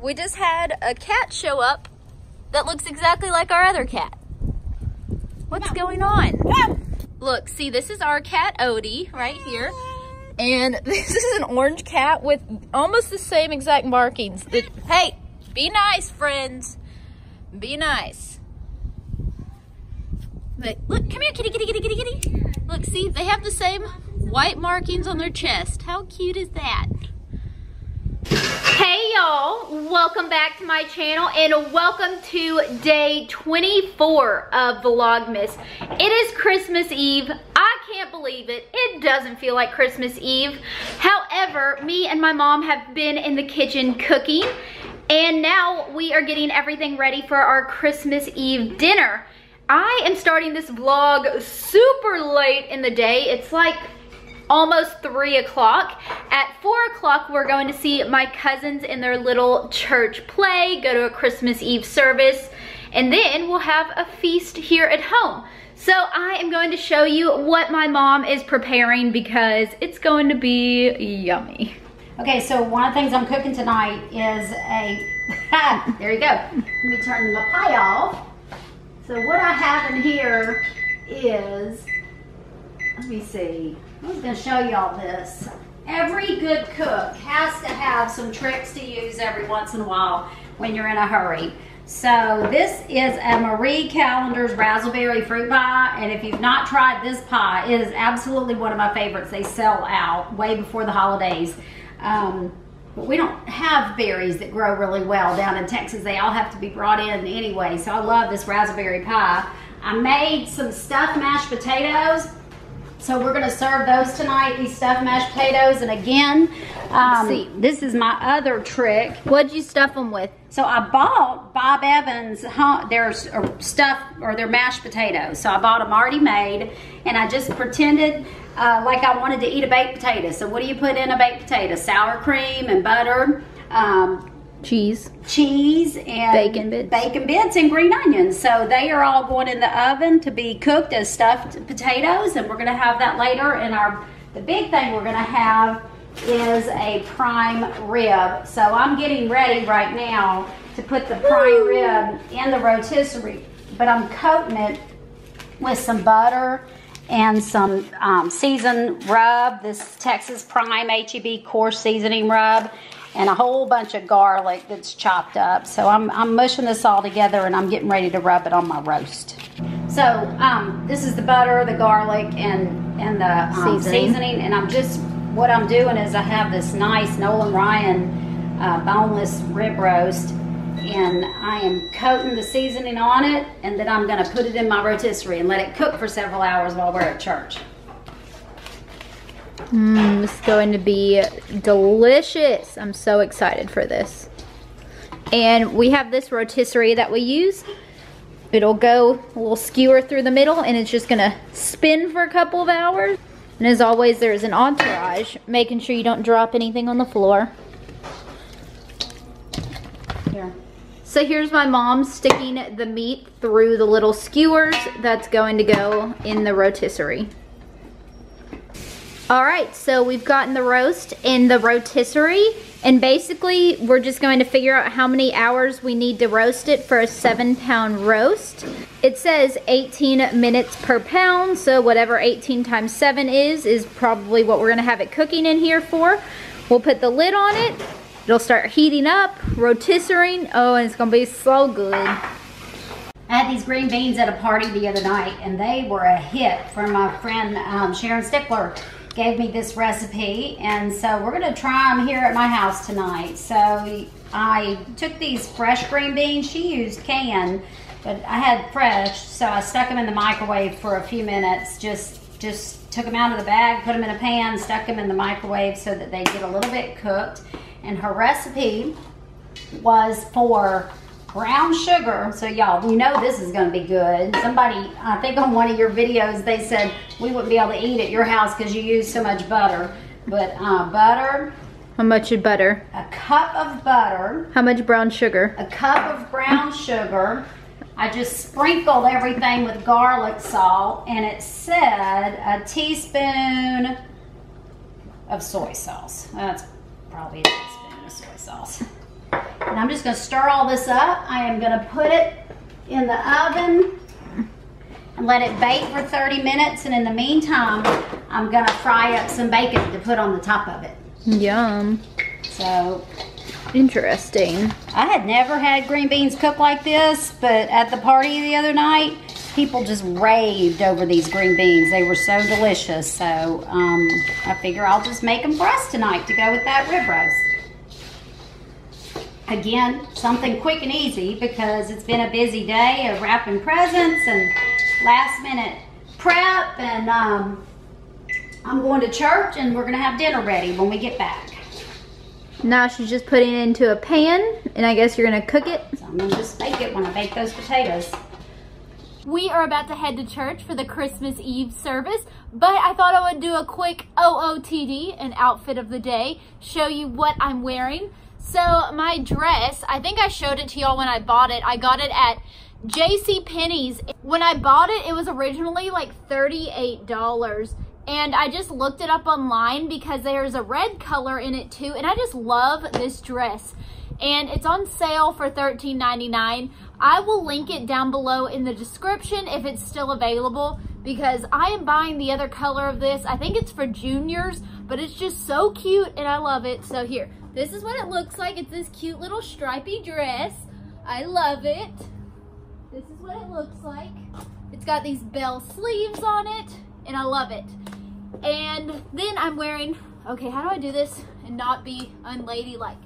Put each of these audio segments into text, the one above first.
we just had a cat show up that looks exactly like our other cat. What's going on? Look, see, this is our cat Odie right here. And this is an orange cat with almost the same exact markings. Hey, be nice, friends. Be nice. But look, come here, kitty, kitty, kitty, kitty, kitty. Look, see, they have the same white markings on their chest. How cute is that? Hey y'all, welcome back to my channel and welcome to day 24 of Vlogmas. It is Christmas Eve. I can't believe it. It doesn't feel like Christmas Eve. However, me and my mom have been in the kitchen cooking and now we are getting everything ready for our Christmas Eve dinner. I am starting this vlog super late in the day. It's like almost three o'clock. At four o'clock, we're going to see my cousins in their little church play, go to a Christmas Eve service, and then we'll have a feast here at home. So I am going to show you what my mom is preparing because it's going to be yummy. Okay, so one of the things I'm cooking tonight is a, there you go. Let me turn the pie off. So what I have in here is, let me see, I was gonna show y'all this. Every good cook has to have some tricks to use every once in a while when you're in a hurry. So this is a Marie Callender's Razzleberry Fruit Pie, and if you've not tried this pie, it is absolutely one of my favorites. They sell out way before the holidays. Um, but we don't have berries that grow really well down in Texas. They all have to be brought in anyway. So I love this raspberry pie. I made some stuffed mashed potatoes. So we're gonna serve those tonight, these stuffed mashed potatoes. And again, um, see. this is my other trick. What'd you stuff them with? So I bought Bob Evans huh, their stuff or their mashed potatoes. So I bought them already made and I just pretended uh, like I wanted to eat a baked potato. So what do you put in a baked potato? Sour cream and butter, um, Cheese. cheese and Bacon bits. bacon bits and green onions. So they are all going in the oven to be cooked as stuffed potatoes and we're gonna have that later. And our the big thing we're gonna have is a prime rib. So I'm getting ready right now to put the prime rib in the rotisserie, but I'm coating it with some butter and some um, seasoned rub, this Texas Prime HEB coarse seasoning rub, and a whole bunch of garlic that's chopped up. So I'm, I'm mushing this all together and I'm getting ready to rub it on my roast. So um, this is the butter, the garlic, and, and the um, Seasoning. seasoning. And I'm just, what I'm doing is I have this nice Nolan Ryan uh, boneless rib roast and I am coating the seasoning on it and then I'm gonna put it in my rotisserie and let it cook for several hours while we're at church. Mmm, is going to be delicious. I'm so excited for this. And we have this rotisserie that we use. It'll go a little skewer through the middle and it's just gonna spin for a couple of hours. And as always, there's an entourage, making sure you don't drop anything on the floor. Here. So here's my mom sticking the meat through the little skewers that's going to go in the rotisserie. All right, so we've gotten the roast in the rotisserie and basically we're just going to figure out how many hours we need to roast it for a seven pound roast. It says 18 minutes per pound, so whatever 18 times seven is, is probably what we're gonna have it cooking in here for. We'll put the lid on it. It'll start heating up, rotisserie. Oh, and it's gonna be so good. I had these green beans at a party the other night and they were a hit from my friend um, Sharon Stickler gave me this recipe and so we're gonna try them here at my house tonight. So I took these fresh green beans, she used canned, but I had fresh so I stuck them in the microwave for a few minutes, just, just took them out of the bag, put them in a pan, stuck them in the microwave so that they get a little bit cooked. And her recipe was for brown sugar. So y'all, we know this is gonna be good. Somebody, I think on one of your videos, they said we wouldn't be able to eat at your house because you use so much butter. But uh, butter, How much of butter? a cup of butter, How much brown sugar? a cup of brown sugar. I just sprinkled everything with garlic salt and it said a teaspoon of soy sauce. That's probably a teaspoon of soy sauce. And I'm just gonna stir all this up. I am gonna put it in the oven and let it bake for 30 minutes. And in the meantime, I'm gonna fry up some bacon to put on the top of it. Yum. So Interesting. I had never had green beans cooked like this, but at the party the other night, people just raved over these green beans. They were so delicious. So um, I figure I'll just make them for us tonight to go with that rib roast. Again, something quick and easy because it's been a busy day of wrapping presents and last minute prep and um, I'm going to church and we're gonna have dinner ready when we get back. Now she's just putting it into a pan, and I guess you're gonna cook it. So I'm gonna just bake it when I bake those potatoes. We are about to head to church for the Christmas Eve service, but I thought I would do a quick OOTD, an outfit of the day, show you what I'm wearing. So my dress, I think I showed it to y'all when I bought it. I got it at J.C. Penney's. When I bought it, it was originally like $38 and I just looked it up online because there's a red color in it too and I just love this dress and it's on sale for $13.99. I will link it down below in the description if it's still available because I am buying the other color of this. I think it's for juniors, but it's just so cute and I love it. So here, this is what it looks like. It's this cute little stripy dress. I love it. This is what it looks like. It's got these bell sleeves on it and I love it. And then I'm wearing, okay, how do I do this and not be unladylike?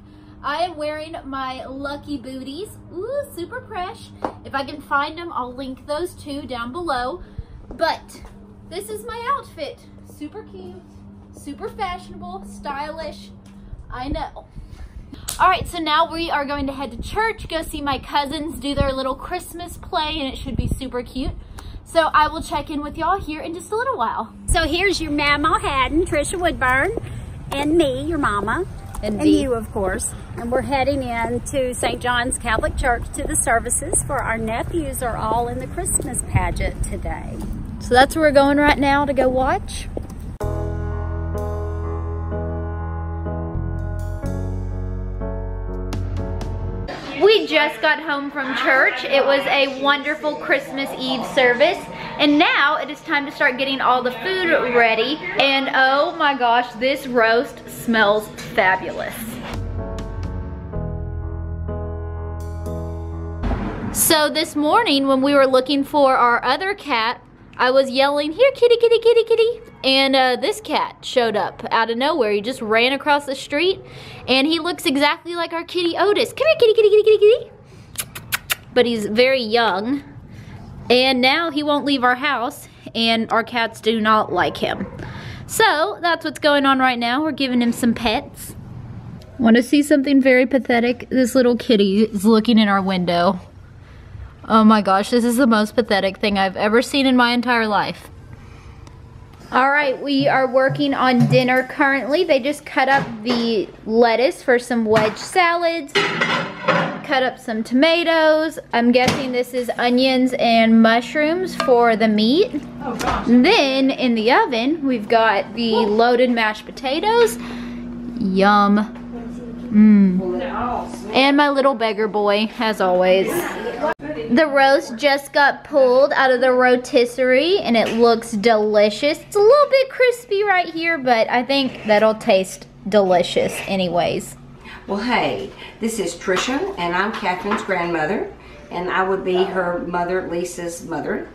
I am wearing my Lucky Booties. Ooh, super fresh. If I can find them, I'll link those two down below. But this is my outfit. Super cute, super fashionable, stylish. I know. All right, so now we are going to head to church, go see my cousins do their little Christmas play, and it should be super cute. So I will check in with y'all here in just a little while. So here's your Mama Haddon, Trisha Woodburn, and me, your mama, and, and you, of course. And we're heading in to St. John's Catholic Church to the services for our nephews are all in the Christmas pageant today. So that's where we're going right now to go watch. We just got home from church. It was a wonderful Christmas Eve service. And now it is time to start getting all the food ready. And oh my gosh, this roast smells fabulous. So this morning when we were looking for our other cat, I was yelling, here kitty, kitty, kitty, kitty. And uh, this cat showed up out of nowhere. He just ran across the street and he looks exactly like our kitty Otis. Come here, kitty, kitty, kitty, kitty, kitty. But he's very young. And now he won't leave our house and our cats do not like him. So that's what's going on right now. We're giving him some pets. Want to see something very pathetic? This little kitty is looking in our window. Oh my gosh, this is the most pathetic thing I've ever seen in my entire life. All right, we are working on dinner currently. They just cut up the lettuce for some wedge salads, cut up some tomatoes. I'm guessing this is onions and mushrooms for the meat. Oh gosh. Then in the oven, we've got the loaded mashed potatoes. Yum. Mmm. And my little beggar boy, as always. The roast just got pulled out of the rotisserie and it looks delicious. It's a little bit crispy right here, but I think that'll taste delicious anyways. Well, hey, this is Trisha and I'm Katherine's grandmother and I would be her mother, Lisa's mother.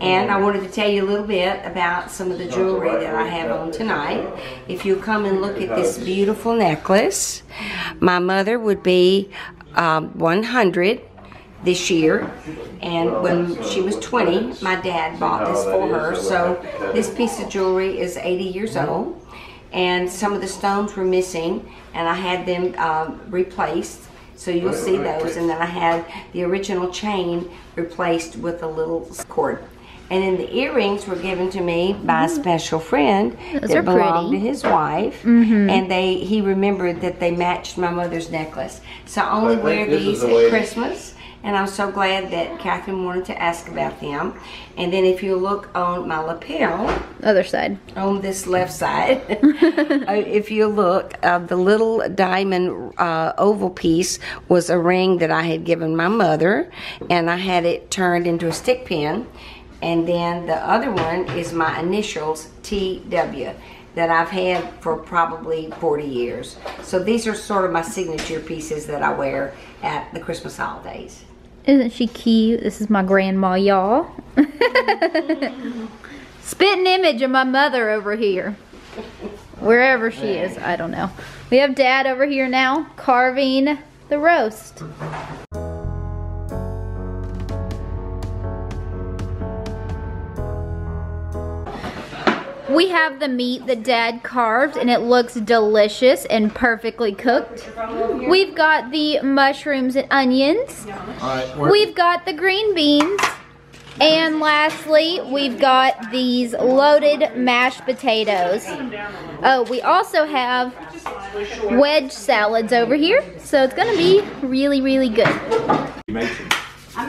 And I wanted to tell you a little bit about some of the jewelry that I have on tonight. If you'll come and look at this beautiful necklace, my mother would be um, 100 this year. And when she was 20, my dad bought this for her. So this piece of jewelry is 80 years old. And some of the stones were missing, and I had them um, replaced. So you'll see those. And then I had the original chain replaced with a little cord. And then the earrings were given to me by a special friend Those that are belonged pretty. to his wife. And they he remembered that they matched my mother's necklace. So I only Like, wear these the at Christmas And I'm so glad that Katherine wanted to ask about them. And then if you look on my lapel, Other side. on this left side, uh, if you look, uh, the little diamond uh, oval piece was a ring that I had given my mother, and I had it turned into a stick pin. And then the other one is my initials, TW, that I've had for probably 40 years. So these are sort of my signature pieces that I wear at the Christmas holidays. Isn't she cute? This is my grandma, y'all. Spitting image of my mother over here. Wherever she is, I don't know. We have dad over here now carving the roast. We have the meat that dad carved and it looks delicious and perfectly cooked. We've got the mushrooms and onions. We've got the green beans. And lastly, we've got these loaded mashed potatoes. Oh, we also have wedge salads over here. So it's gonna be really, really good.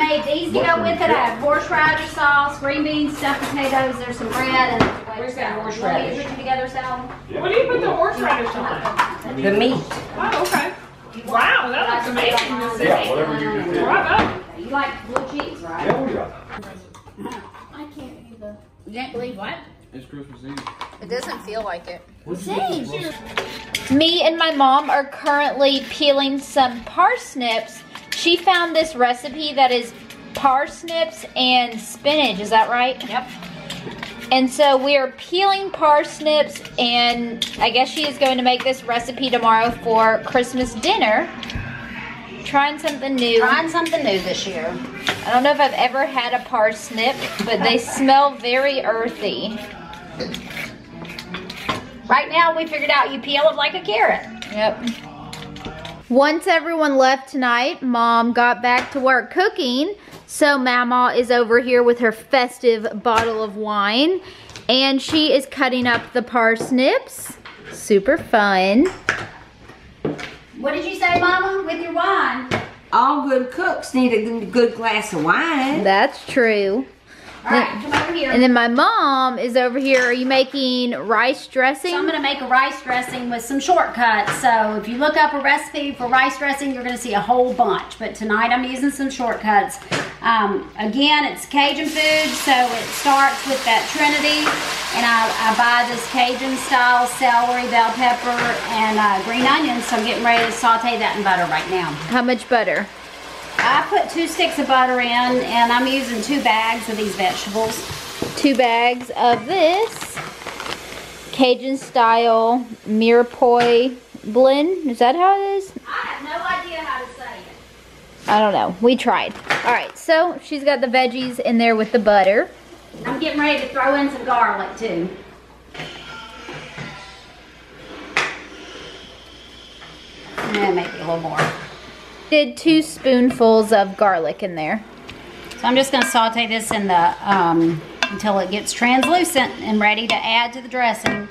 You made. I these to go with it. I have horseradish sauce, green beans, stuffed potatoes, there's some bread, and Where's that Want me to horseradish? put them together, Sal? What do you put the horseradish on? The meat. Oh, okay. Wow, that looks amazing. Yeah, whatever you just did. Bravo. You like blue cheese, right? Yeah, we got. You can't believe what? It's Christmas Eve. It doesn't feel like it. Me and my mom are currently peeling some parsnips. She found this recipe that is parsnips and spinach. Is that right? Yep. And so we are peeling parsnips, and I guess she is going to make this recipe tomorrow for Christmas dinner. Trying something new. Trying something new this year. I don't know if I've ever had a parsnip, but they smell very earthy. Right now, we figured out you peel it like a carrot. Yep. Once everyone left tonight, mom got back to work cooking. So mama is over here with her festive bottle of wine and she is cutting up the parsnips. Super fun. What did you say, Mama, with your wine? All good cooks need a good glass of wine. That's true. All right, come over here. And then my mom is over here. Are you making rice dressing? So I'm gonna make a rice dressing with some shortcuts. So if you look up a recipe for rice dressing, you're gonna see a whole bunch. But tonight I'm using some shortcuts. Um, again, it's Cajun food, so it starts with that Trinity. And I, I buy this Cajun style celery, bell pepper, and uh, green onions. So I'm getting ready to saute that in butter right now. How much butter? I put two sticks of butter in, and I'm using two bags of these vegetables. two bags of this Cajun style mirepoix blend. Is that how it is? I have no idea how to say it. I don't know. We tried. All right, so she's got the veggies in there with the butter. I'm getting ready to throw in some garlic too. Yeah, maybe a little more. Did two spoonfuls of garlic in there. So I'm just gonna saute this in the, um, until it gets translucent and ready to add to the dressing.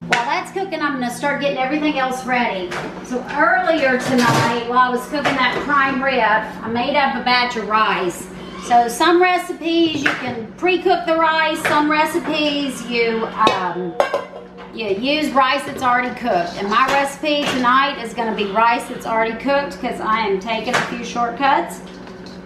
While that's cooking, I'm gonna start getting everything else ready. So earlier tonight, while I was cooking that prime rib, I made up a batch of rice. So some recipes you can pre-cook the rice, some recipes you, um, you use rice that's already cooked. And my recipe tonight is gonna be rice that's already cooked because I am taking a few shortcuts.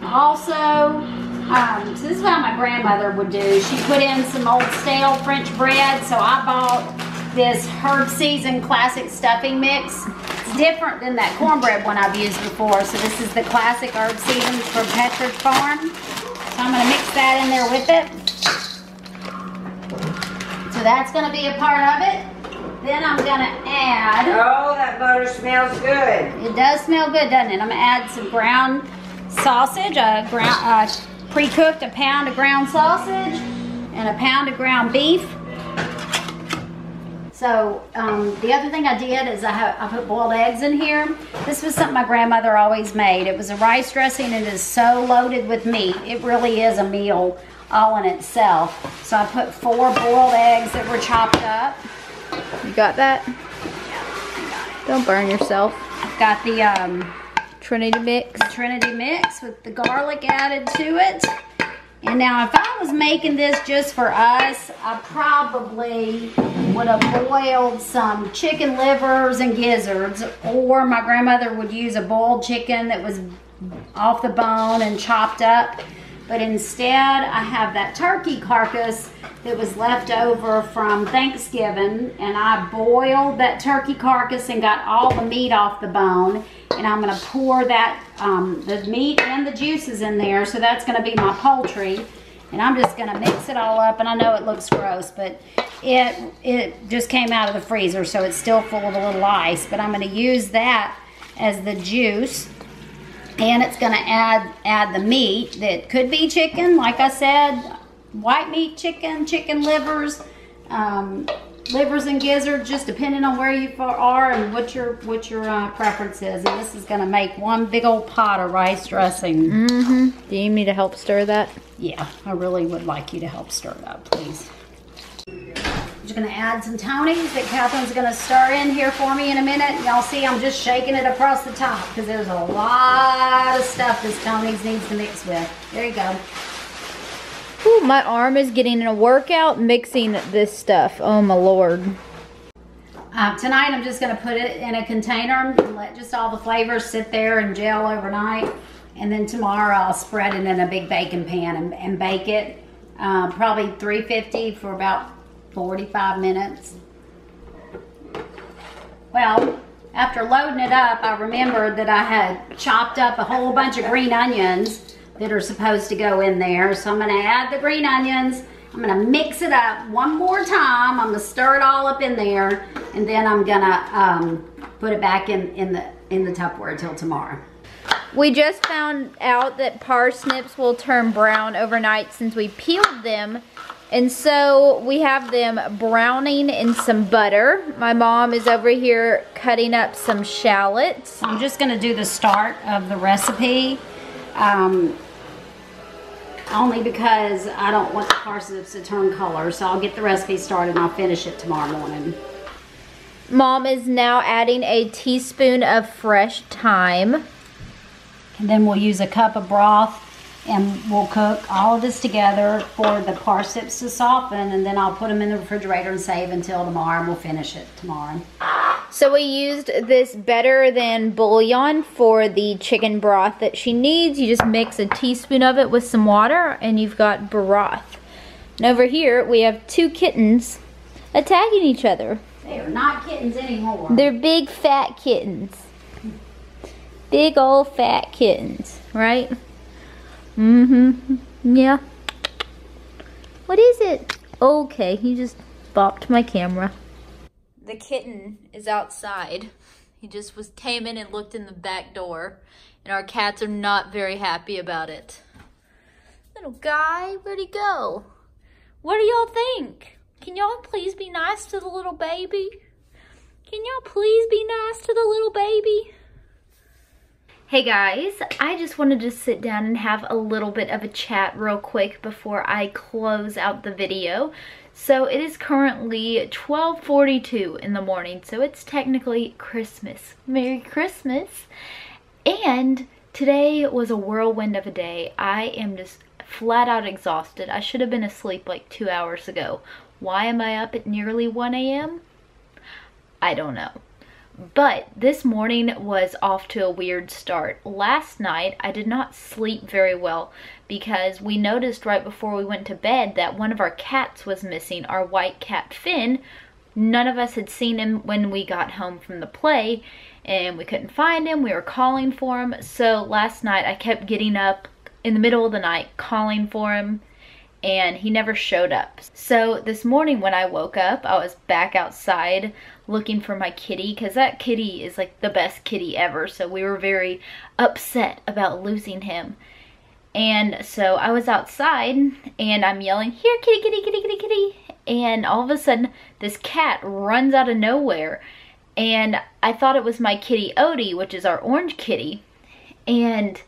Also, um, so this is what my grandmother would do. She put in some old stale French bread, so I bought this herb seasoned classic stuffing mix. It's different than that cornbread one I've used before. So this is the classic herb seasoned from Pepperidge Farm. So I'm gonna mix that in there with it. That's gonna be a part of it. Then I'm gonna add Oh, that butter smells good. it does smell good, doesn't it? I'm gonna add some ground sausage, a ground, uh, pre-cooked a pound of ground sausage and a pound of ground beef. So um, the other thing I did is I, I put boiled eggs in here. This was something my grandmother always made. It was a rice dressing and it is so loaded with meat. It really is a meal all in itself. So I put four boiled eggs that were chopped up. You got that? Don't burn yourself. Got the um, Trinity mix. Trinity mix with the garlic added to it. And now if I was making this just for us, I probably would have boiled some chicken livers and gizzards or my grandmother would use a boiled chicken that was off the bone and chopped up. But instead I have that turkey carcass that was left over from Thanksgiving and I boiled that turkey carcass and got all the meat off the bone and I'm gonna pour that um, the meat and the juices in there so that's gonna be my poultry and I'm just gonna mix it all up and I know it looks gross but it it just came out of the freezer so it's still full of a little ice but I'm gonna use that as the juice and it's gonna add add the meat that could be chicken like I said white meat chicken chicken livers um, livers and gizzards just depending on where you are and what your what your uh, preference is and this is gonna make one big old pot of rice dressing Mm-hmm. Do you need me to help stir that? yeah I really would like you to help stir that, please just gonna add some Tonys that Katherine's gonna stir in here for me in a minute. Y'all see I'm just shaking it across the top because there's a lot of stuff this Tony's needs to mix with. There you go. Ooh, my arm is getting in a workout mixing this stuff. Oh my lord. Uh, tonight I'm just gonna put it in a container and let just all the flavors sit there and gel overnight. And then tomorrow I'll spread it in a big baking pan and, and bake it. Uh, probably 350 for about 45 minutes. Well, after loading it up, I remembered that I had chopped up a whole bunch of green onions that are supposed to go in there. So I'm gonna add the green onions. I'm gonna mix it up one more time. I'm gonna stir it all up in there, and then I'm gonna um, put it back in, in the in the Tupperware until tomorrow. We just found out that parsnips will turn brown overnight since we peeled them. And so we have them browning in some butter. My mom is over here cutting up some shallots. I'm just gonna do the start of the recipe. Um, only because I don't want the parsnips to turn color. So I'll get the recipe started and I'll finish it tomorrow morning. Mom is now adding a teaspoon of fresh thyme. And then we'll use a cup of broth and we'll cook all of this together for the parsnips to soften and then I'll put them in the refrigerator and save until tomorrow and we'll finish it tomorrow. So we used this better than bouillon for the chicken broth that she needs. You just mix a teaspoon of it with some water and you've got broth. And over here we have two kittens attacking each other. They are not kittens anymore. They're big fat kittens. Big old fat kittens, right? Mm-hmm. Yeah. What is it? Okay, he just bopped my camera. The kitten is outside. He just was came in and looked in the back door. And our cats are not very happy about it. Little guy, where'd he go? What do y'all think? Can y'all please be nice to the little baby? Can y'all please be nice to the little baby? Hey guys, I just wanted to sit down and have a little bit of a chat real quick before I close out the video. So it is currently 12.42 in the morning, so it's technically Christmas. Merry Christmas! And today was a whirlwind of a day. I am just flat out exhausted. I should have been asleep like two hours ago. Why am I up at nearly 1 a.m.? I don't know. But this morning was off to a weird start. Last night, I did not sleep very well because we noticed right before we went to bed that one of our cats was missing, our white cat Finn. None of us had seen him when we got home from the play and we couldn't find him. We were calling for him. So last night, I kept getting up in the middle of the night calling for him and he never showed up. So this morning when I woke up, I was back outside looking for my kitty because that kitty is like the best kitty ever. So we were very upset about losing him. And so I was outside and I'm yelling, here kitty, kitty, kitty, kitty, kitty. And all of a sudden this cat runs out of nowhere. And I thought it was my kitty Odie, which is our orange kitty. And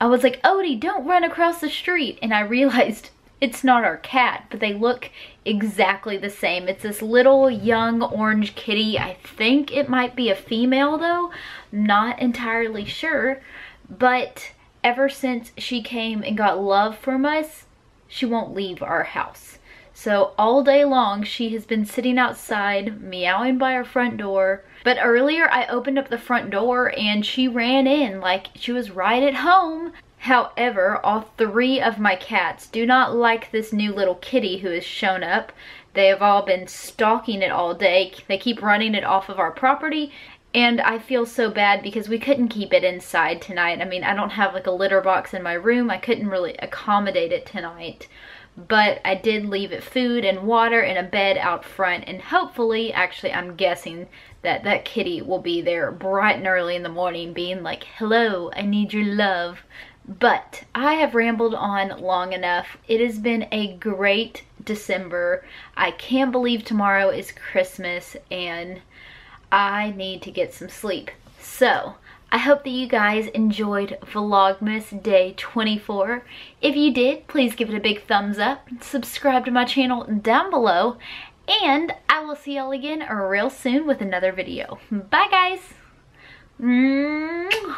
I was like, Odie, don't run across the street. And I realized it's not our cat, but they look exactly the same. It's this little young orange kitty. I think it might be a female though. Not entirely sure. But ever since she came and got love from us, she won't leave our house. So all day long, she has been sitting outside, meowing by our front door. But earlier, I opened up the front door and she ran in like she was right at home. However, all three of my cats do not like this new little kitty who has shown up. They have all been stalking it all day. They keep running it off of our property and I feel so bad because we couldn't keep it inside tonight. I mean, I don't have like a litter box in my room. I couldn't really accommodate it tonight. But I did leave it food and water and a bed out front. And hopefully, actually, I'm guessing that that kitty will be there bright and early in the morning being like, hello, I need your love. But I have rambled on long enough. It has been a great December. I can't believe tomorrow is Christmas and I need to get some sleep. So, I hope that you guys enjoyed Vlogmas Day 24. If you did, please give it a big thumbs up, subscribe to my channel down below, and I will see y'all again real soon with another video. Bye guys! -hmm.